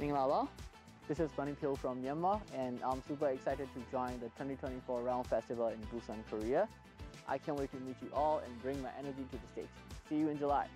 Minglala. This is Bunny Phyoe from Myanmar and I'm super excited to join the 2024 Round Festival in Busan, Korea. I can't wait to meet you all and bring my energy to the stage. See you in July.